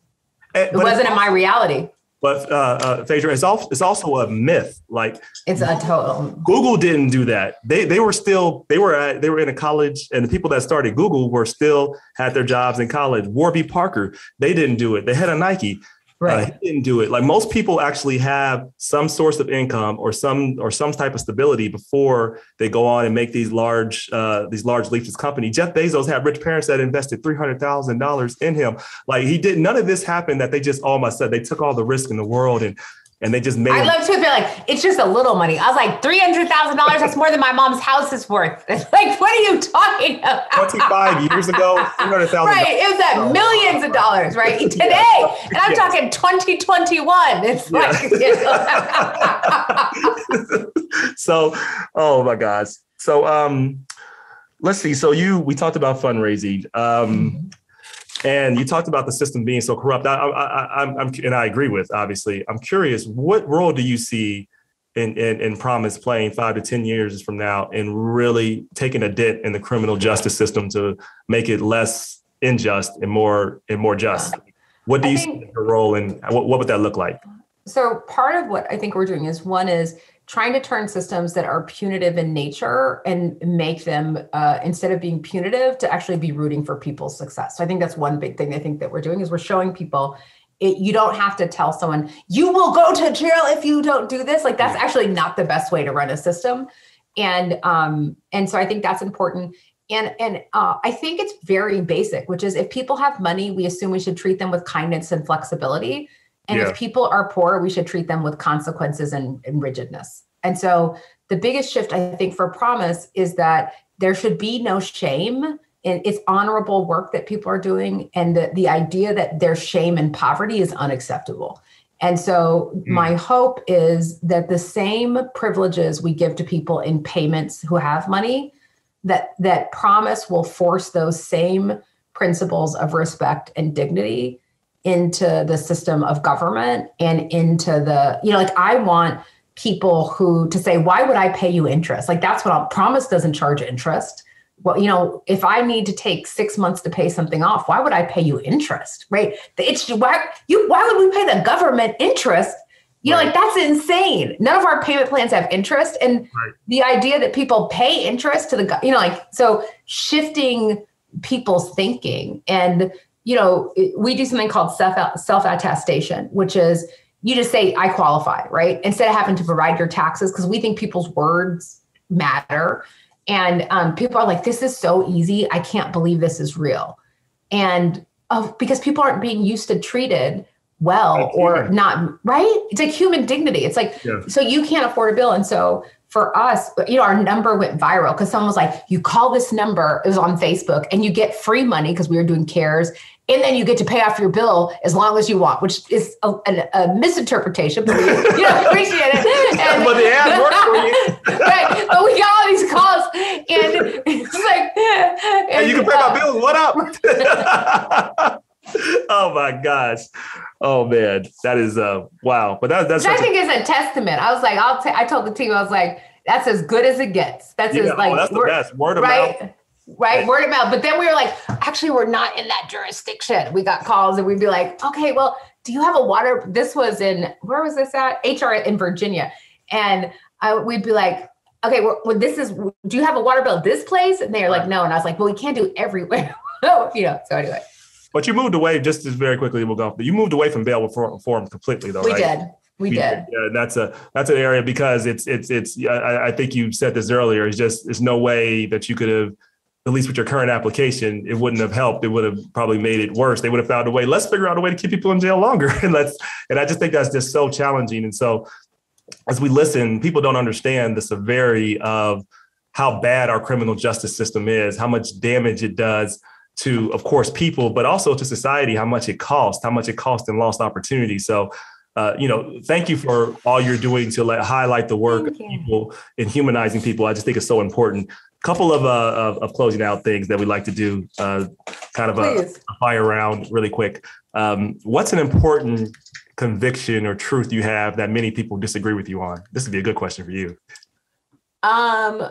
it wasn't in my reality. But uh, uh, Phaedra, it's, also, it's also a myth. Like it's a total. Google didn't do that. They they were still they were at they were in a college, and the people that started Google were still had their jobs in college. Warby Parker, they didn't do it. They had a Nike. Uh, right. Uh, he didn't do it. Like most people actually have some source of income or some or some type of stability before they go on and make these large uh, these large leaps company. Jeff Bezos had rich parents that invested three hundred thousand dollars in him. Like he did none of this happened that they just all my said they took all the risk in the world and and they just made. I love to be like, it's just a little money. I was like, three hundred thousand dollars. That's more than my mom's house is worth. like, what are you talking about? Twenty-five years ago, three hundred thousand. Right, it was at millions of dollars, right? Today, and I'm yes. talking twenty twenty-one. It's like. so, oh my gosh. So, um, let's see. So you, we talked about fundraising. Um, mm-hmm and you talked about the system being so corrupt. I, I, I, am and I agree with. Obviously, I'm curious. What role do you see in, in, in Promise playing five to ten years from now, and really taking a dent in the criminal justice system to make it less unjust and more and more just? What do you think, see your role, and what, what would that look like? So part of what I think we're doing is one is trying to turn systems that are punitive in nature and make them uh, instead of being punitive to actually be rooting for people's success. So i think that's one big thing i think that we're doing is we're showing people it, you don't have to tell someone you will go to jail if you don't do this. Like that's actually not the best way to run a system. And um and so i think that's important. And and uh, I think it's very basic, which is if people have money, we assume we should treat them with kindness and flexibility. And yeah. if people are poor, we should treat them with consequences and, and rigidness. And so the biggest shift I think for promise is that there should be no shame and it's honorable work that people are doing and the, the idea that there's shame and poverty is unacceptable and so mm. my hope is that the same privileges we give to people in payments who have money that that promise will force those same principles of respect and dignity into the system of government and into the you know like i want people who to say why would i pay you interest like that's what i'll promise doesn't charge interest well you know if i need to take six months to pay something off why would i pay you interest right it's why you why would we pay the government interest you right. know, like that's insane. None of our payment plans have interest. And right. the idea that people pay interest to the, you know, like, so shifting people's thinking. And, you know, we do something called self self attestation, which is you just say, I qualify, right? Instead of having to provide your taxes, because we think people's words matter. And um, people are like, this is so easy. I can't believe this is real. And uh, because people aren't being used to treated well or not right it's like human dignity it's like yeah. so you can't afford a bill and so for us you know our number went viral because someone was like you call this number it was on facebook and you get free money because we were doing cares and then you get to pay off your bill as long as you want which is a, a, a misinterpretation but we you know appreciate it and, but the ad worked for you right but we got all these calls and it's like and, hey, you can pay uh, my bills what up oh my gosh. Oh man, that is uh wow. But that, that's I think is a testament. I was like, I'll t- I told the team, I was like, that's as good as it gets. That's yeah, as like oh, that's the best. Word of right? mouth. Right, word of mouth. But then we were like, actually, we're not in that jurisdiction. We got calls and we'd be like, okay, well, do you have a water? This was in where was this at? HR in Virginia. And I, we'd be like, okay, well, this is, do you have a water bill at this place? And they're like, no. And I was like, well, we can't do everywhere. Oh, you know, so anyway. But you moved away just as very quickly. We'll go. You moved away from bail reform completely, though. We right? did. We, we did. Yeah, that's a that's an area because it's it's it's. I, I think you said this earlier. It's just there's no way that you could have at least with your current application, it wouldn't have helped. It would have probably made it worse. They would have found a way. Let's figure out a way to keep people in jail longer. and let's and I just think that's just so challenging. And so as we listen, people don't understand the severity of how bad our criminal justice system is, how much damage it does to, of course, people, but also to society, how much it costs, how much it costs in lost opportunity. So, uh, you know, thank you for all you're doing to let, highlight the work of people and humanizing people. I just think it's so important. Couple of, uh, of, of closing out things that we like to do, uh, kind of a, a, fire round really quick. Um, what's an important conviction or truth you have that many people disagree with you on? This would be a good question for you. Um,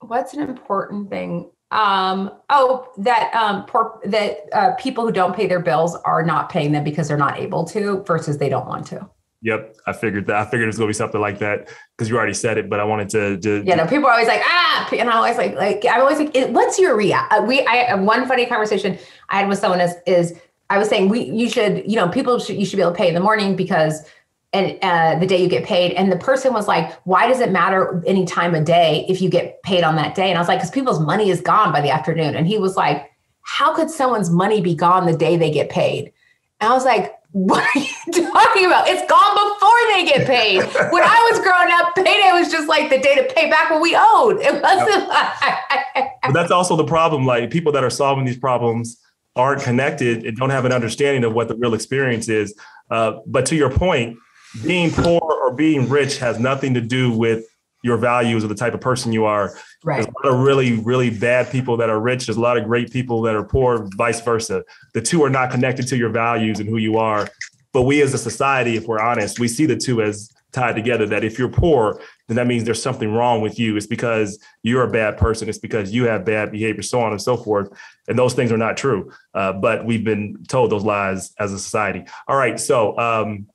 what's an important thing? um, oh, that um, poor, that uh, people who don't pay their bills are not paying them because they're not able to versus they don't want to. Yep, I figured that. I figured it's gonna be something like that because you already said it, but I wanted to. to yeah, no, people are always like ah, and I always like like I'm always like, what's your react? Uh, we I one funny conversation I had with someone is is I was saying we you should you know people should you should be able to pay in the morning because and uh, the day you get paid. And the person was like, why does it matter any time of day if you get paid on that day? And I was like, because people's money is gone by the afternoon. And he was like, how could someone's money be gone the day they get paid? And I was like, what are you talking about? It's gone before they get paid. when I was growing up, payday was just like the day to pay back what we owed. It wasn't like but that's also the problem. Like people that are solving these problems aren't connected and don't have an understanding of what the real experience is. Uh, but to your point, being poor or being rich has nothing to do with your values or the type of person you are. Right. There's a lot of really, really bad people that are rich. There's a lot of great people that are poor, vice versa. The two are not connected to your values and who you are. But we as a society, if we're honest, we see the two as tied together that if you're poor, then that means there's something wrong with you. It's because you're a bad person. It's because you have bad behavior, so on and so forth. And those things are not true. Uh, but we've been told those lies as a society. All right. So um,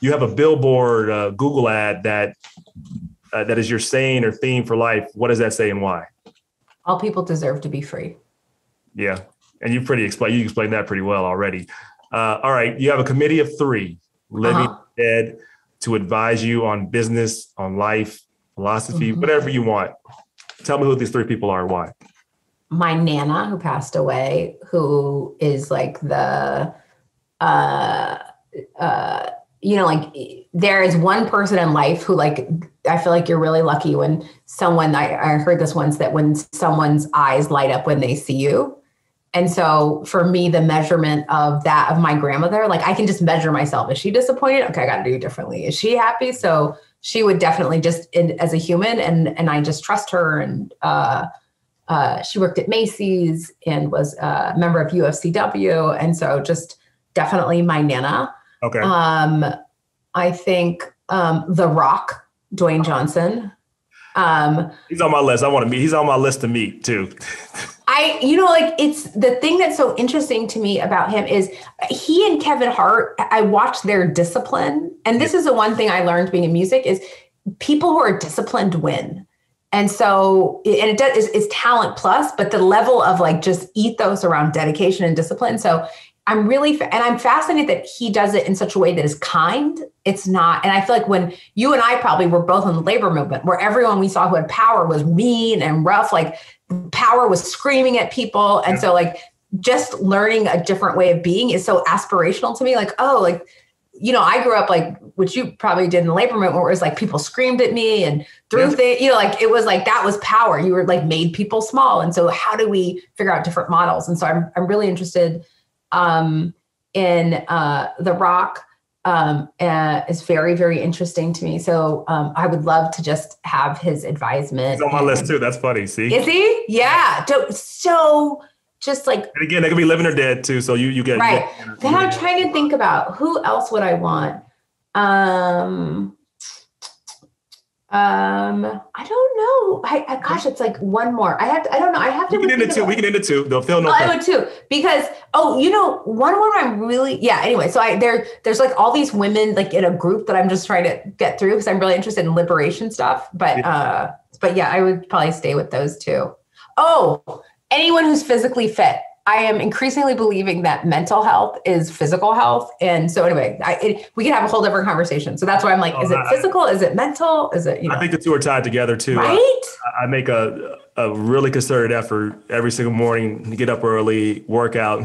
you have a billboard uh, Google ad that uh, that is your saying or theme for life. What does that say and why? All people deserve to be free. Yeah, and you pretty explain you explained that pretty well already. Uh, all right, you have a committee of three, living uh-huh. dead, to advise you on business, on life, philosophy, mm-hmm. whatever you want. Tell me who these three people are. Why? my nana who passed away, who is like the, uh, uh, you know, like there is one person in life who like I feel like you're really lucky when someone I, I heard this once that when someone's eyes light up when they see you. And so for me, the measurement of that of my grandmother, like I can just measure myself. Is she disappointed? Okay, I got to do differently. Is she happy? So she would definitely just in, as a human, and and I just trust her. And uh, uh, she worked at Macy's and was a member of UFCW, and so just definitely my nana. Okay. Um, I think um, The Rock, Dwayne Johnson. Um, he's on my list. I want to meet. He's on my list to meet too. I, you know, like it's the thing that's so interesting to me about him is he and Kevin Hart. I watched their discipline, and this is the one thing I learned being in music is people who are disciplined win. And so, and it does, it's, it's talent plus, but the level of like just ethos around dedication and discipline. So I'm really, and I'm fascinated that he does it in such a way that is kind. It's not, and I feel like when you and I probably were both in the labor movement, where everyone we saw who had power was mean and rough, like power was screaming at people. And so, like, just learning a different way of being is so aspirational to me. Like, oh, like, you know, I grew up like, which you probably did in the labor movement, where it was like people screamed at me and threw yeah. things, you know, like it was like that was power. You were like made people small. And so, how do we figure out different models? And so, I'm, I'm really interested um, in uh, The Rock um, uh, is very, very interesting to me. So um, I would love to just have his advisement. He's on my and, list too. That's funny. See, is he? Yeah. So just like, and again, they could be living or dead too. So you you get right. You get, then I'm trying to think about who else would I want. Um, um, I don't know. I, I, gosh, it's like one more. I have. To, I don't know. I have to. We can end it two. We can end it two. They'll feel no. Well, I would too because oh, you know, one one I'm really yeah. Anyway, so I there there's like all these women like in a group that I'm just trying to get through because I'm really interested in liberation stuff. But yeah. uh, but yeah, I would probably stay with those two. Oh, anyone who's physically fit. I am increasingly believing that mental health is physical health. And so anyway, I, it, we can have a whole different conversation. So that's why I'm like, oh, is it physical? Is it mental? Is it, you know? I think the two are tied together too. Right. I, I make a, a really concerted effort every single morning to get up early, work out,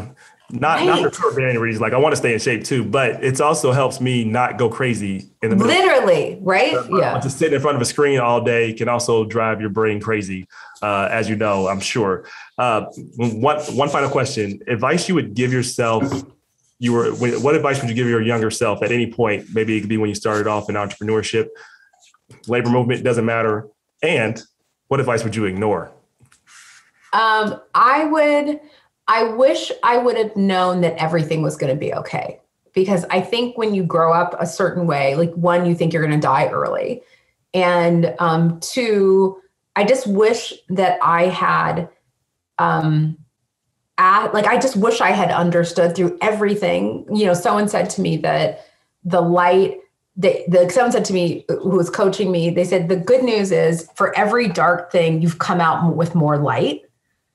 not right. not for any reasons. Like I want to stay in shape too, but it also helps me not go crazy in the middle. Literally, right? So, yeah. Just sitting in front of a screen all day can also drive your brain crazy, uh, as you know, I'm sure. Uh, one one final question: advice you would give yourself? You were what advice would you give your younger self at any point? Maybe it could be when you started off in entrepreneurship, labor movement doesn't matter. And what advice would you ignore? Um, I would I wish I would have known that everything was going to be okay. Because I think when you grow up a certain way, like one, you think you're going to die early. And um, two, I just wish that I had, um, at, like, I just wish I had understood through everything. You know, someone said to me that the light, they, the someone said to me who was coaching me, they said the good news is for every dark thing, you've come out with more light.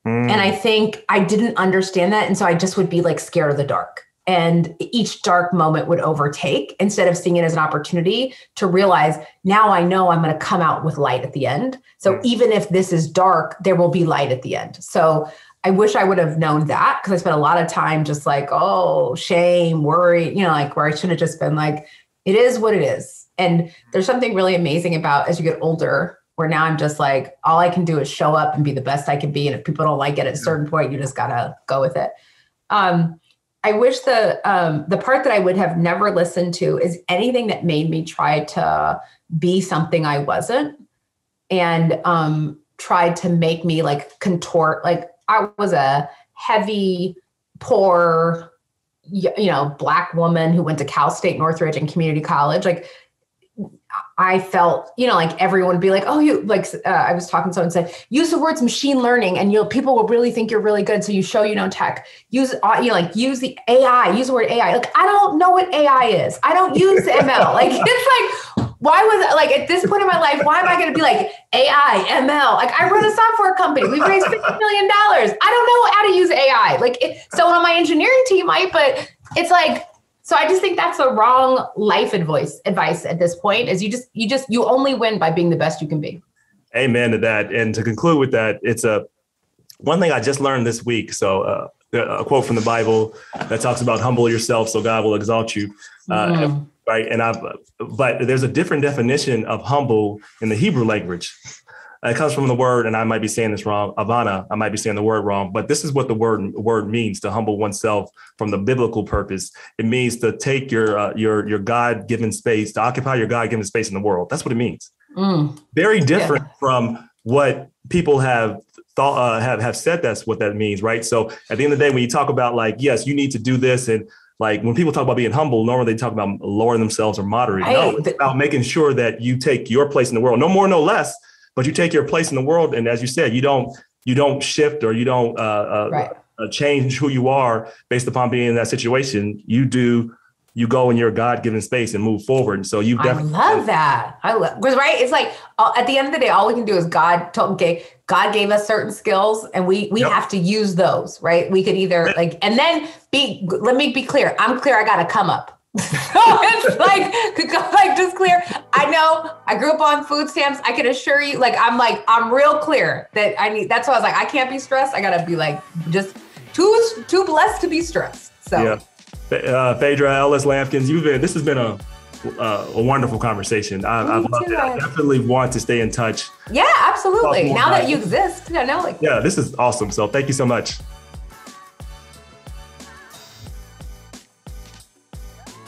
Mm. And I think I didn't understand that. And so I just would be like scared of the dark. And each dark moment would overtake instead of seeing it as an opportunity to realize now I know I'm going to come out with light at the end. So mm. even if this is dark, there will be light at the end. So I wish I would have known that because I spent a lot of time just like, oh, shame, worry, you know, like where I should have just been like, it is what it is. And there's something really amazing about as you get older, where now I'm just like, all I can do is show up and be the best I can be. And if people don't like it at a certain point, you just gotta go with it. Um, I wish the um, the part that I would have never listened to is anything that made me try to be something I wasn't, and um, tried to make me like contort. Like I was a heavy, poor, you know, black woman who went to Cal State Northridge and community college. Like I felt, you know, like everyone would be like, oh, you like, uh, I was talking to someone said, use the words machine learning and you'll, people will really think you're really good. So you show, you know, tech, use, uh, you know, like use the AI, use the word AI. Like, I don't know what AI is. I don't use ML. like, it's like, why was like at this point in my life, why am I going to be like AI, ML? Like I run a software company. We've raised $50 million. I don't know how to use AI. Like it, someone on my engineering team might, but it's like, so I just think that's the wrong life advice advice at this point is you just you just you only win by being the best you can be. Amen to that. And to conclude with that, it's a one thing I just learned this week. So, uh, a quote from the Bible that talks about humble yourself so God will exalt you. Uh, mm. Right. And I've, but there's a different definition of humble in the Hebrew language. It comes from the word, and I might be saying this wrong, Avana. I might be saying the word wrong, but this is what the word word means to humble oneself from the biblical purpose. It means to take your uh, your your God given space, to occupy your God given space in the world. That's what it means. Mm. Very different yeah. from what people have thought uh, have have said that's what that means, right? So at the end of the day, when you talk about like, yes, you need to do this, and like when people talk about being humble, normally they talk about lowering themselves or moderating. No, it's about making sure that you take your place in the world, no more, no less. But you take your place in the world, and as you said, you don't you don't shift or you don't uh, uh, right. uh, change who you are based upon being in that situation. You do you go in your God-given space and move forward. And So you definitely I love that. I love because right. It's like uh, at the end of the day, all we can do is God told okay, God gave us certain skills, and we we yep. have to use those. Right. We could either like and then be. Let me be clear. I'm clear. I got to come up. So it's like like just clear. I know I grew up on food stamps. I can assure you, like I'm like I'm real clear that I need. That's why I was like I can't be stressed. I gotta be like just too too blessed to be stressed. So. Yeah uh, Phaedra Ellis Lamkins, you've been. This has been a uh, a wonderful conversation. I, have loved it. I definitely want to stay in touch. Yeah, absolutely. Now that you exist, I know. Like, yeah, this is awesome. So thank you so much.